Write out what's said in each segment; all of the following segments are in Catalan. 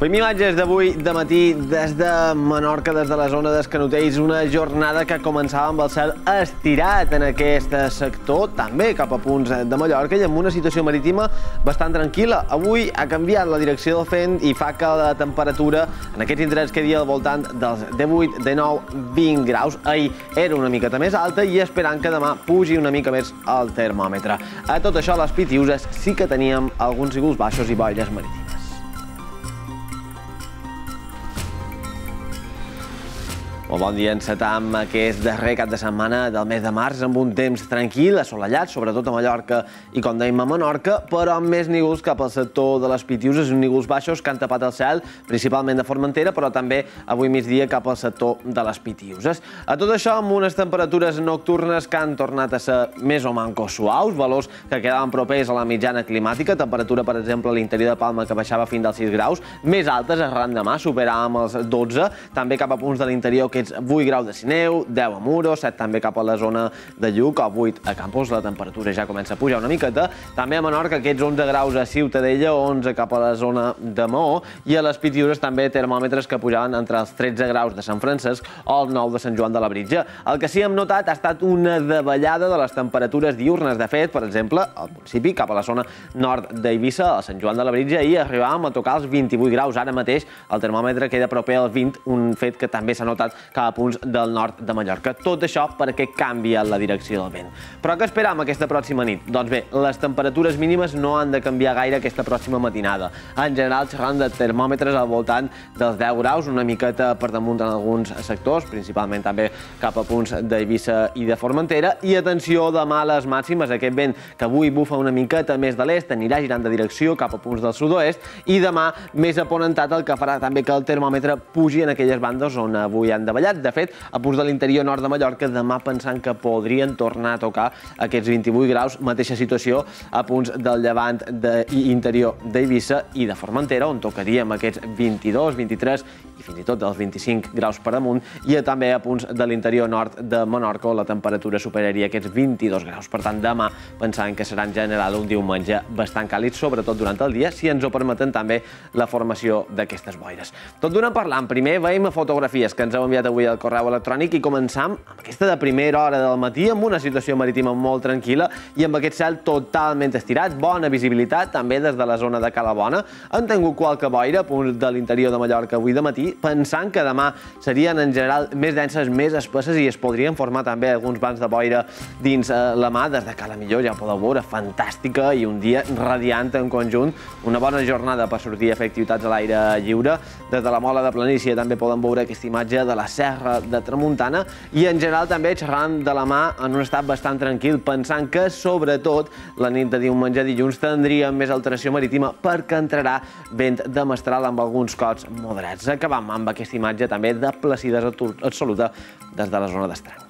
Veiem imatges d'avui de matí des de Menorca, des de la zona d'Escanotells, una jornada que començava amb el cel estirat en aquest sector, també cap a punts de Mallorca i amb una situació marítima bastant tranquil·la. Avui ha canviat la direcció del vent i fa que la temperatura en aquests indrets quedi al voltant dels 18, 19, 20 graus. Ahir era una miqueta més alta i esperant que demà pugi una mica més el termòmetre. A tot això, les Pitiuses sí que teníem alguns ígols baixos i boires marítimes. Molt bon dia, encetam aquest darrer cap de setmana del mes de març amb un temps tranquil, assolellat, sobretot a Mallorca i, com dèiem, a Menorca, però amb més nígols cap al sector de les Pitiuses, uns nígols baixos que han tapat el cel, principalment de Formentera, però també avui migdia cap al sector de les Pitiuses. A tot això, amb unes temperatures nocturnes que han tornat a ser més o manco suaus, valors que quedaven propers a la mitjana climàtica, temperatura, per exemple, a l'interior de Palma que baixava fins als 6 graus, més altes arran demà, superàvem els 12, també cap a punts de l'interior que aquests 8 graus de Sineu, 10 a Muro, 7 també cap a la zona de Lluc, o 8 a Campos, la temperatura ja comença a pujar una miqueta. També a Menorca aquests 11 graus a Ciutadella, 11 cap a la zona de Maó, i a les Pitiures també termòmetres que pujaven entre els 13 graus de Sant Francesc o el 9 de Sant Joan de la Britja. El que sí hem notat ha estat una davallada de les temperatures diurnes. De fet, per exemple, al municipi, cap a la zona nord d'Eivissa, a Sant Joan de la Britja, i arribàvem a tocar els 28 graus. Ara mateix el termòmetre queda proper al 20, un fet que també s'ha notat cap a punts del nord de Mallorca. Tot això perquè canvia la direcció del vent. Però què esperam aquesta pròxima nit? Doncs bé, les temperatures mínimes no han de canviar gaire aquesta pròxima matinada. En general, xerrant de termòmetres al voltant dels 10 graus, una miqueta per damunt en alguns sectors, principalment també cap a punts d'Eivissa i de Formentera. I atenció, demà les màximes, aquest vent que avui bufa una miqueta més de l'est, anirà girant de direcció cap a punts del sud-oest, i demà més aponentat el que farà també que el termòmetre pugi en aquelles bandes on avui han davallat. De fet, a punts de l'interior nord de Mallorca, demà pensant que podrien tornar a tocar aquests 28 graus, mateixa situació a punts del llevant de, i interior d'Eivissa i de Formentera, on tocaríem aquests 22, 23 i fins i tot dels 25 graus per damunt, i també a punts de l'interior nord de Menorca, on la temperatura superaria aquests 22 graus. Per tant, demà pensant que serà en general un diumenge bastant càlid, sobretot durant el dia, si ens ho permeten també la formació d'aquestes boires. Tot d'una parlant, primer veiem fotografies que ens heu enviat avui al correu electrònic i començam amb aquesta de primera hora del matí amb una situació marítima molt tranquil·la i amb aquest cel totalment estirat, bona visibilitat també des de la zona de Calabona. Han tingut qualque boira a punt de l'interior de Mallorca avui de matí, pensant que demà serien en general més denses, més espesses i es podrien formar també alguns bancs de boira dins eh, la mà des de Cala Millor, ja podeu veure, fantàstica i un dia radiant en conjunt, una bona jornada per sortir a fer activitats a l'aire lliure. Des de la Mola de Planícia també poden veure aquesta imatge de la serra de Tramuntana i en general també xerrant de la mà en un estat bastant tranquil, pensant que sobretot la nit de diumenge a dilluns tindria més alteració marítima perquè entrarà vent de mestral amb alguns cots moderats. Acabam amb aquesta imatge també de placidesa absoluta des de la zona d'Estranc.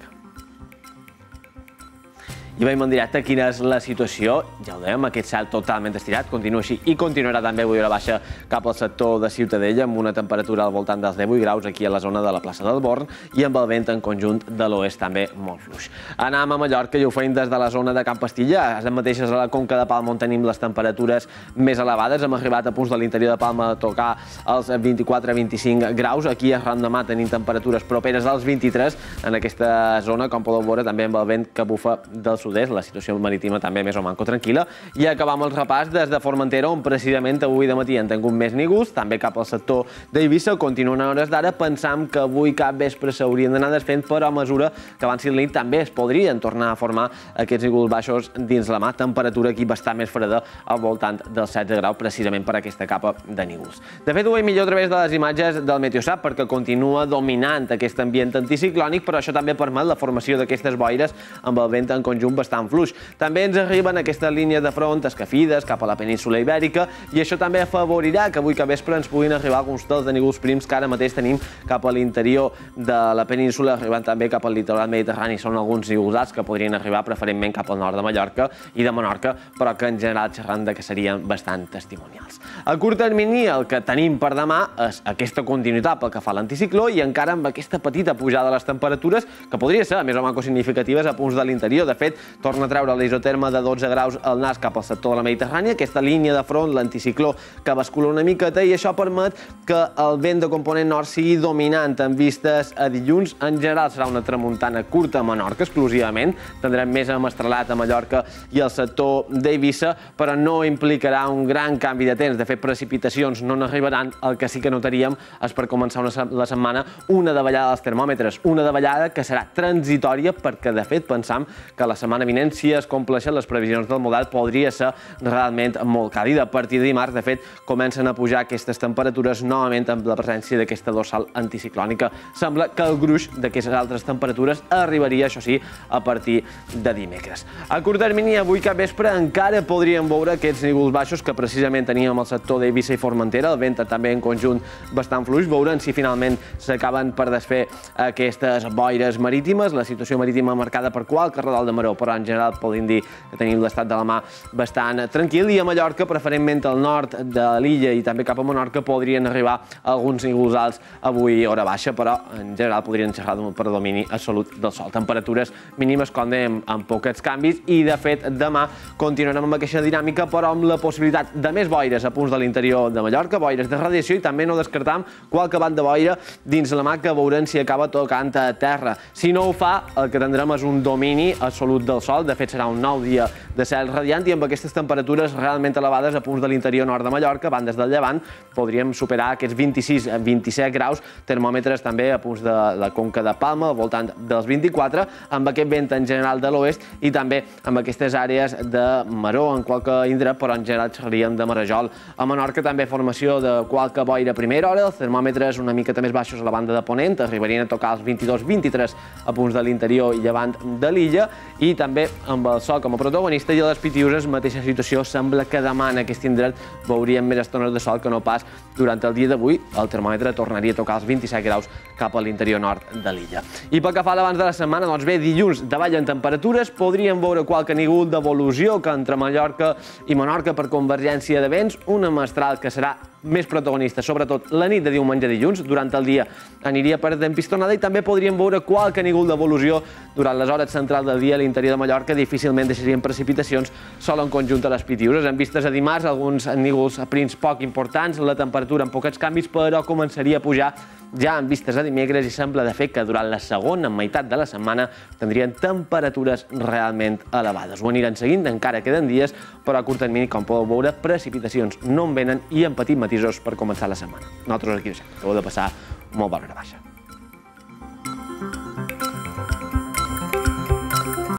Veiem en directe quina és la situació. Ja ho dèiem, aquest cel totalment estirat, continua així i continuarà també avui a la baixa cap al sector de Ciutadella amb una temperatura al voltant dels 18 graus aquí a la zona de la plaça del Born i amb el vent en conjunt de l'oest també molt fluix. Anam a Mallorca i ho feim des de la zona de Camp Pastilla. A mateixes a la Conca de Palma on tenim les temperatures més elevades. Hem arribat a punts de l'interior de Palma a tocar els 24-25 graus. Aquí a Randamà tenim temperatures properes als 23 en aquesta zona, com podeu veure també amb el vent que bufa del sud sud-est, la situació marítima també més o manco tranquil·la, i acabam el repàs des de Formentera, on precisament avui de matí han tingut més nígols, també cap al sector d'Eivissa, continuen a hores d'ara, pensam que avui cap vespre s'haurien d'anar desfent, però a mesura que avanci el nit també es podrien tornar a formar aquests nígols baixos dins la mà, temperatura aquí bastant més freda al voltant dels 16 graus, precisament per aquesta capa de nígols. De fet, ho veiem millor a través de les imatges del Meteosat, perquè continua dominant aquest ambient anticiclònic, però això també permet la formació d'aquestes boires amb el vent en conjunt bastant fluix. També ens arriben aquesta línia de front escafides cap a la península Ibèrica i això també afavorirà que avui que vespre ens puguin arribar alguns dels de nígols prims que ara mateix tenim cap a l'interior de la península, arribant també cap al litoral mediterrani. Són alguns nígols alts que podrien arribar preferentment cap al nord de Mallorca i de Menorca, però que en general xerrant que serien bastant testimonials. A curt termini el que tenim per demà és aquesta continuïtat pel que fa a l'anticicló i encara amb aquesta petita pujada de les temperatures que podria ser més o menys significatives a punts de l'interior. De fet, torna a treure l'isoterma de 12 graus al nas cap al sector de la Mediterrània, aquesta línia de front, l'anticicló que bascula una miqueta i això permet que el vent de component nord sigui dominant en vistes a dilluns. En general serà una tramuntana curta a Menorca exclusivament, tindrem més amestrelat a Mallorca i al sector d'Eivissa, però no implicarà un gran canvi de temps. De fet, precipitacions no n'arribaran. El que sí que notaríem és per començar una, la setmana una davallada dels termòmetres, una davallada que serà transitòria perquè, de fet, pensam que la setmana vinent, si es compleixen les previsions del model, podria ser realment molt càlida. A partir de dimarts, de fet, comencen a pujar aquestes temperatures novament amb la presència d'aquesta dorsal anticiclònica. Sembla que el gruix d'aquestes altres temperatures arribaria, això sí, a partir de dimecres. A curt termini, avui cap vespre encara podríem veure aquests nívols baixos que precisament teníem al sector d'Eivissa i Formentera, el vent també en conjunt bastant fluix. Veurem si finalment s'acaben per desfer aquestes boires marítimes, la situació marítima marcada per qualque redol de maró, però en general podem dir que tenim l'estat de la mà bastant tranquil i a Mallorca, preferentment al nord de l'illa i també cap a Menorca, podrien arribar alguns nívols alts avui hora baixa, però en general podrien xerrar d'un predomini absolut del sol. Temperatures mínimes, com dèiem, amb pocs canvis i, de fet, demà continuarem amb aquesta dinàmica, però amb la possibilitat de més boires a punts de l'interior de Mallorca, boires de radiació i també no descartam qualque banda de boira dins la mà que veurem si acaba tocant a terra. Si no ho fa, el que tindrem és un domini absolut del sol. De fet, serà un nou dia de cel radiant i amb aquestes temperatures realment elevades a punts de l'interior nord de Mallorca, bandes del llevant, podríem superar aquests 26-27 graus, termòmetres també a punts de la conca de Palma, al voltant dels 24, amb aquest vent en general de l'oest i també amb aquestes àrees de Maró en qualque indret, però en general xerraríem de Marajol. A Menorca també formació de qualque boira a primera hora, els termòmetres una miqueta més baixos a la banda de Ponent, arribarien a tocar els 22-23 a punts de l'interior i llevant de l'illa, i també amb el sol com a protagonista i a les Pitiuses, mateixa situació, sembla que demà en aquest indret veuríem més estones de sol que no pas durant el dia d'avui. El termòmetre tornaria a tocar els 27 graus cap a l'interior nord de l'illa. I pel que fa a l'abans de la setmana, doncs bé, dilluns davallen temperatures, podríem veure qualque nivell d'evolució que entre Mallorca i Menorca per convergència de vents, una mestral que serà més protagonista, sobretot la nit de diumenge a dilluns, durant el dia aniria per pistonada i també podríem veure qualque nivell d'evolució durant les hores centrals del dia a l'interior de Mallorca, difícilment deixarien precipitacions sol en conjunt a les Pitiures. En vistes a dimarts, alguns nívols prims poc importants, la temperatura amb pocs canvis, però començaria a pujar ja en vistes a dimecres i sembla de fet que durant la segona meitat de la setmana tindrien temperatures realment elevades. Ho aniran seguint, encara queden dies, però a curt termini, com podeu veure, precipitacions no en venen i en petits matisos per començar la setmana. Nosaltres aquí sé, heu de passar molt bona hora baixa.